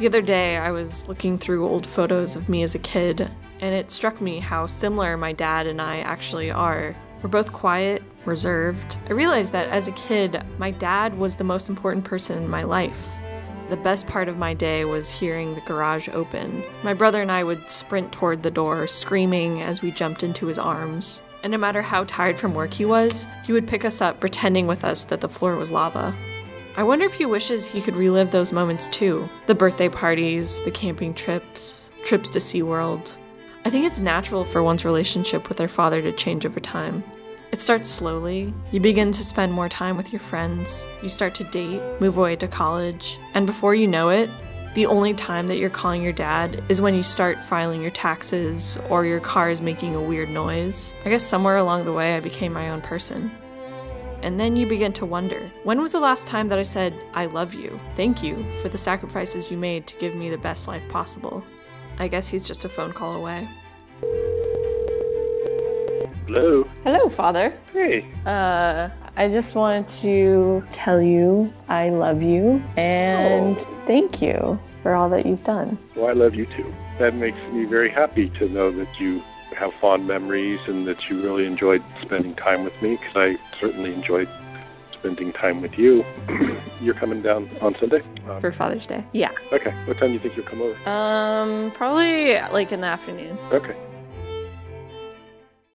The other day, I was looking through old photos of me as a kid, and it struck me how similar my dad and I actually are. We're both quiet, reserved. I realized that as a kid, my dad was the most important person in my life. The best part of my day was hearing the garage open. My brother and I would sprint toward the door, screaming as we jumped into his arms. And no matter how tired from work he was, he would pick us up, pretending with us that the floor was lava. I wonder if he wishes he could relive those moments too the birthday parties, the camping trips, trips to SeaWorld. I think it's natural for one's relationship with their father to change over time. It starts slowly. You begin to spend more time with your friends. You start to date, move away to college, and before you know it, the only time that you're calling your dad is when you start filing your taxes or your car is making a weird noise. I guess somewhere along the way I became my own person. And then you begin to wonder when was the last time that I said, I love you? Thank you for the sacrifices you made to give me the best life possible. I guess he's just a phone call away. Hello. Hello, Father. Hey. Uh, I just wanted to tell you I love you and Oh. thank you for all that you've done. Well, I love you too. That makes me very happy to know that you have fond memories and that you really enjoyed spending time with me because I certainly enjoyed spending time with you. You're coming down on Sunday? Um, For Father's Day. Yeah. okay. What time do you think you'll come over? Um, probably like in the afternoon. Okay.